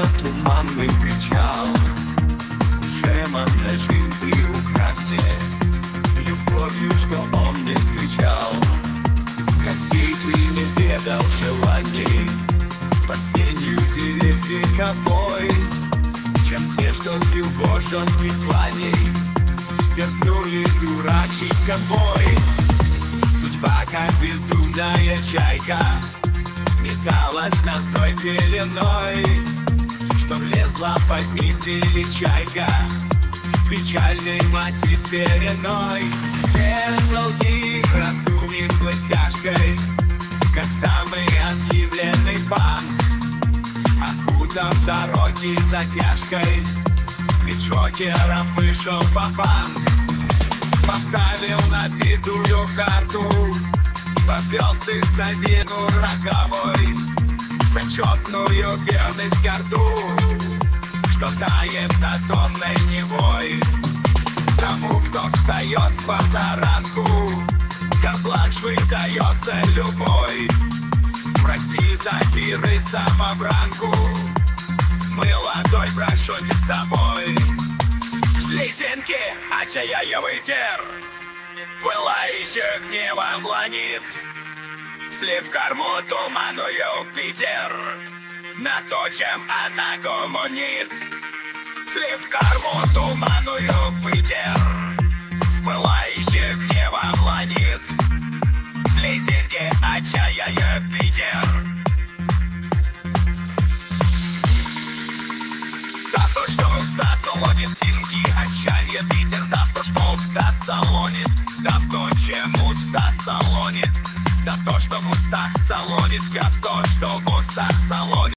за туманный причал Уже манная жизнь приукрасьте Любовью, что он не встречал. Костей ты не ведал желаний Под сенью деревьев вековой Чем те, что с любовью планей Дерзнули дурачить конвой. Судьба как безумная чайка Металась над той пеленой Под недели чайка. Печальный мотив переной. Без долгих раздумий под тяжкой Как самый объявленный пан Окутав сороки затяжкой Ведь Джокером вышел папан Поставил на битую карту По звезды завину роковой. Зачетную верность карту Что тает на тонной невой. Тому, кто встает с позаранку Как выдается любой. Прости за пир и самобранку. Молодой, прошу с тобой. Слезинки, отчаяя ветер Пылающих гневом планет Слив в корму туману Юпитер На то, чем она гуманит Слив в корму туману Юпитер С пылающих гневом планет Слезинки, отчаяя ветер Да солонит Тинки, отчаяние, ветер Да то, что уста солонит Да в то, чем уста солонит. Да то, что в устах солонит Да то, что в устах